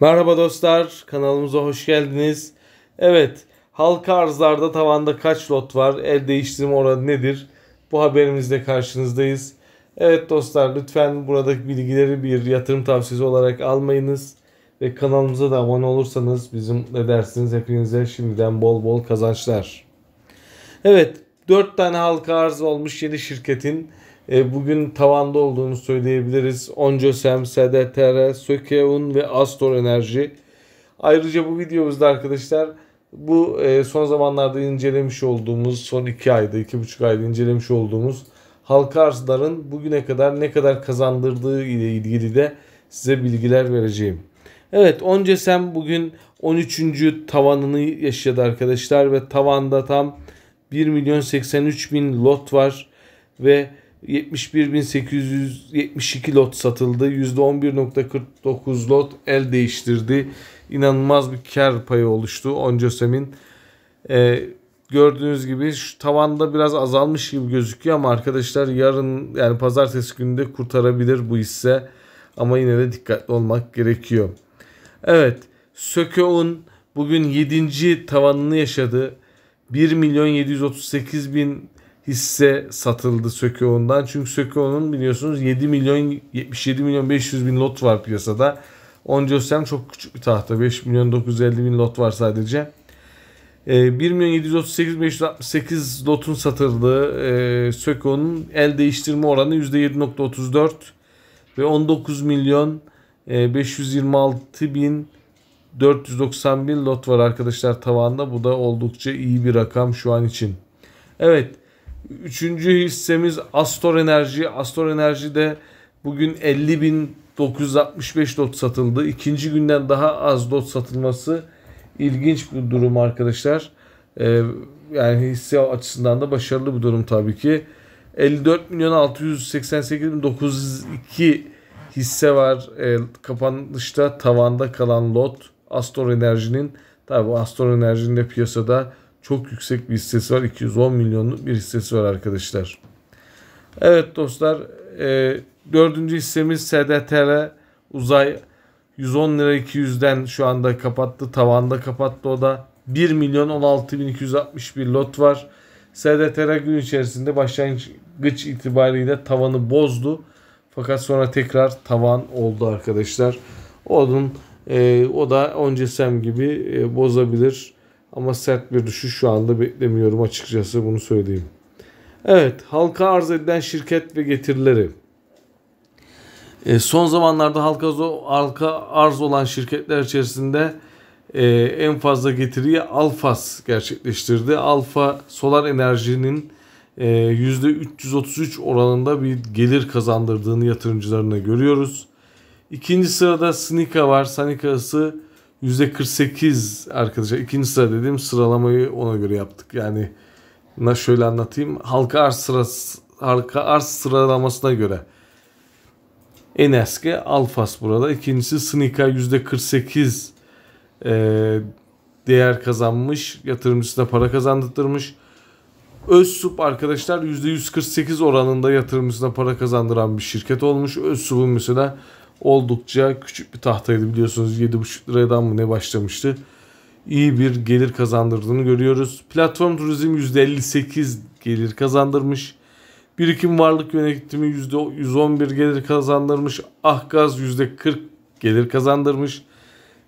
Merhaba dostlar, kanalımıza hoş geldiniz. Evet, halka arzlarda tavanda kaç lot var, el değiştirme oranı nedir? Bu haberimizde karşınızdayız. Evet dostlar, lütfen buradaki bilgileri bir yatırım tavsiyesi olarak almayınız. Ve kanalımıza da abone olursanız bizim ne dersiniz hepinize şimdiden bol bol kazançlar. Evet, 4 tane halka arz olmuş yeni şirketin e, bugün tavanda olduğunu söyleyebiliriz. Oncosem, SDTR, Sökeun ve Astor Enerji. Ayrıca bu videomuzda arkadaşlar bu e, son zamanlarda incelemiş olduğumuz son 2 ayda 2,5 ayda incelemiş olduğumuz halka arzların bugüne kadar ne kadar kazandırdığı ile ilgili de size bilgiler vereceğim. Evet Oncesem bugün 13. tavanını yaşadı arkadaşlar ve tavanda tam 1 milyon 83 bin lot var ve 71.872 lot satıldı. %11.49 lot el değiştirdi. İnanılmaz bir kar payı oluştu Oncosem'in. Ee, gördüğünüz gibi şu tavanda biraz azalmış gibi gözüküyor ama arkadaşlar yarın yani pazartesi gününde kurtarabilir bu hisse. Ama yine de dikkatli olmak gerekiyor. Evet Sökeun bugün 7. tavanını yaşadı. 1 milyon 738 bin hisse satıldı Sökeo'ndan. Çünkü Sökeo'nun biliyorsunuz 7 milyon 77 milyon 500 bin lot var piyasada. Oncosem çok küçük bir tahta. 5 milyon 950 bin lot var sadece. 1 ee, milyon 738 568 lotun satıldığı e, Sökeo'nun el değiştirme oranı %7.34 ve 19 milyon 526 e, bin 491 lot var arkadaşlar tavanda. Bu da oldukça iyi bir rakam şu an için. Evet Üçüncü hissemiz Astor Enerji. Astor Enerji de bugün 50.965 dot satıldı. İkinci günden daha az dot satılması ilginç bir durum arkadaşlar. Ee, yani hisse açısından da başarılı bir durum tabii ki. 54 milyon 688 bin 902 hisse var. E, kapanışta tavanda kalan lot Astor Enerji'nin. Tabii bu Astor Enerji'nin de piyasada çok yüksek bir hissesi var. 210 milyonluk bir hissesi var arkadaşlar. Evet dostlar. E, dördüncü hissemiz SDTR Uzay 110 lira 200'den şu anda kapattı. Tavanda kapattı o da. 1 milyon 16 bin 261 lot var. SDTR gün içerisinde başlangıç itibariyle tavanı bozdu. Fakat sonra tekrar tavan oldu arkadaşlar. Onun e, o da Oncesem gibi e, bozabilir. Ama sert bir düşüş şu anda beklemiyorum açıkçası bunu söyleyeyim. Evet halka arz edilen şirket ve getirileri. E, son zamanlarda halka, halka arz olan şirketler içerisinde e, en fazla getiriyi Alfas gerçekleştirdi. Alfa Solar Enerji'nin e, %333 oranında bir gelir kazandırdığını yatırımcılarına görüyoruz. İkinci sırada Snika var. Snika ise %48 arkadaşlar ikinci sıra dediğim sıralamayı ona göre yaptık. Yani şöyle anlatayım. Halka arz sırası halka arz sıralamasına göre en eski Alfas burada. İkincisi Snika %48 e, değer kazanmış. Yatırımcısına para kazandırmış. Özsup arkadaşlar %148 oranında yatırımcısına para kazandıran bir şirket olmuş. Özsup'un mesela oldukça küçük bir tahtaydı biliyorsunuz 7,5 liradan mı ne başlamıştı. İyi bir gelir kazandırdığını görüyoruz. Platform turizm %58 gelir kazandırmış. Birikim varlık yönetimi %111 gelir kazandırmış. Ahgaz %40 gelir kazandırmış.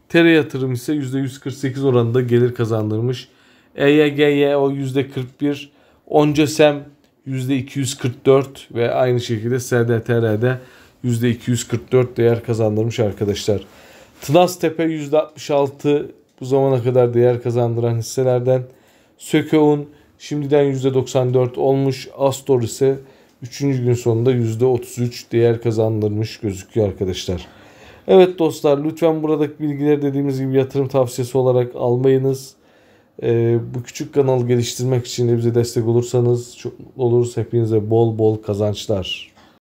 Tere yatırım ise %148 oranında gelir kazandırmış. EYGYO %41, Oncesem %244 ve aynı şekilde SDTR'de %244 değer kazandırmış arkadaşlar. Tınaztepe %66 bu zamana kadar değer kazandıran hisselerden. Sökeun şimdiden %94 olmuş. Astor ise 3. gün sonunda %33 değer kazandırmış gözüküyor arkadaşlar. Evet dostlar lütfen buradaki bilgileri dediğimiz gibi yatırım tavsiyesi olarak almayınız. Ee, bu küçük kanalı geliştirmek için de bize destek olursanız çok oluruz. Hepinize bol bol kazançlar.